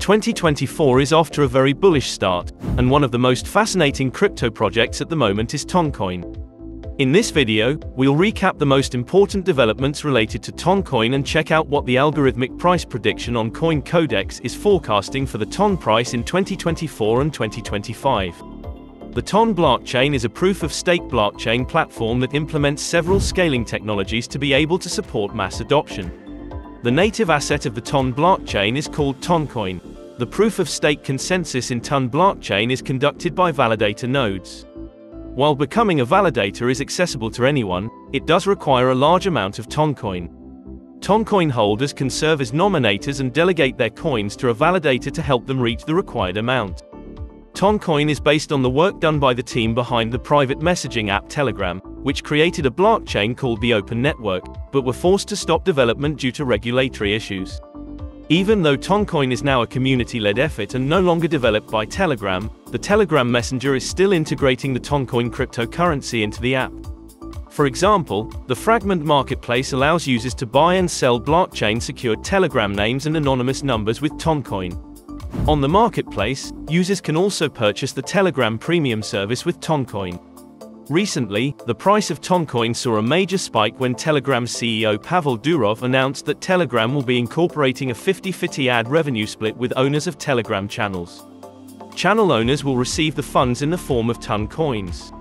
2024 is off to a very bullish start, and one of the most fascinating crypto projects at the moment is Toncoin. In this video, we'll recap the most important developments related to Toncoin and check out what the algorithmic price prediction on CoinCodex is forecasting for the Ton price in 2024 and 2025. The Ton blockchain is a proof-of-stake blockchain platform that implements several scaling technologies to be able to support mass adoption. The native asset of the Ton blockchain is called Toncoin. The proof-of-stake consensus in Ton blockchain is conducted by validator nodes. While becoming a validator is accessible to anyone, it does require a large amount of Toncoin. Toncoin holders can serve as nominators and delegate their coins to a validator to help them reach the required amount. Toncoin is based on the work done by the team behind the private messaging app Telegram, which created a blockchain called the Open Network, but were forced to stop development due to regulatory issues. Even though Toncoin is now a community-led effort and no longer developed by Telegram, the Telegram Messenger is still integrating the Toncoin cryptocurrency into the app. For example, the Fragment marketplace allows users to buy and sell blockchain-secured Telegram names and anonymous numbers with Toncoin. On the marketplace, users can also purchase the Telegram Premium service with Toncoin. Recently, the price of Toncoin saw a major spike when Telegram CEO Pavel Durov announced that Telegram will be incorporating a 50-50 ad revenue split with owners of Telegram channels. Channel owners will receive the funds in the form of Ton coins.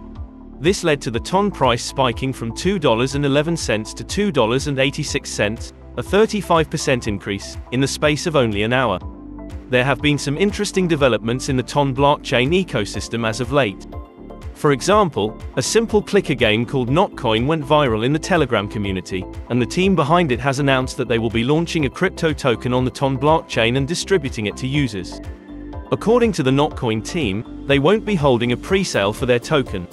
This led to the Ton price spiking from $2.11 to $2.86, a 35% increase, in the space of only an hour. There have been some interesting developments in the Ton blockchain ecosystem as of late. For example, a simple clicker game called Notcoin went viral in the Telegram community, and the team behind it has announced that they will be launching a crypto token on the Ton blockchain and distributing it to users. According to the Notcoin team, they won't be holding a pre-sale for their token.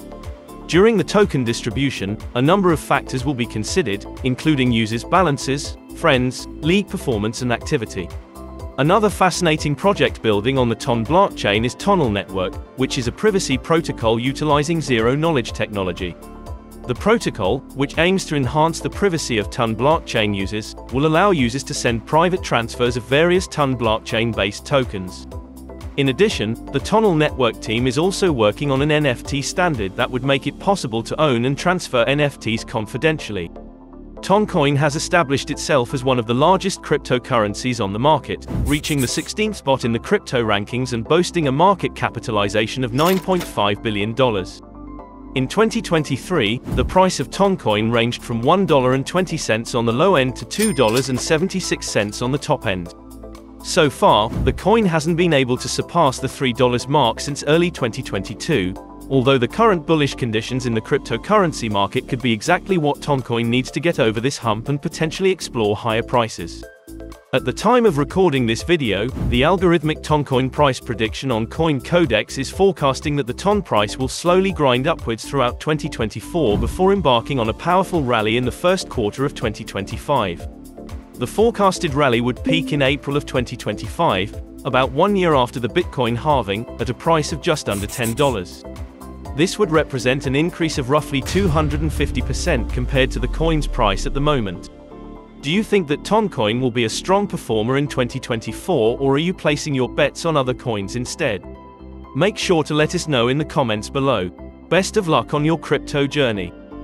During the token distribution, a number of factors will be considered, including users' balances, friends, league performance and activity. Another fascinating project building on the TON blockchain is Tonnel Network, which is a privacy protocol utilizing zero-knowledge technology. The protocol, which aims to enhance the privacy of TON blockchain users, will allow users to send private transfers of various TON blockchain-based tokens. In addition, the Tonnel Network team is also working on an NFT standard that would make it possible to own and transfer NFTs confidentially. Toncoin has established itself as one of the largest cryptocurrencies on the market, reaching the 16th spot in the crypto rankings and boasting a market capitalization of $9.5 billion. In 2023, the price of Toncoin ranged from $1.20 on the low end to $2.76 on the top end. So far, the coin hasn't been able to surpass the $3 mark since early 2022, although the current bullish conditions in the cryptocurrency market could be exactly what Toncoin needs to get over this hump and potentially explore higher prices. At the time of recording this video, the algorithmic Toncoin price prediction on CoinCodex is forecasting that the Ton price will slowly grind upwards throughout 2024 before embarking on a powerful rally in the first quarter of 2025. The forecasted rally would peak in April of 2025, about one year after the Bitcoin halving, at a price of just under $10. This would represent an increase of roughly 250% compared to the coin's price at the moment. Do you think that Toncoin will be a strong performer in 2024 or are you placing your bets on other coins instead? Make sure to let us know in the comments below. Best of luck on your crypto journey.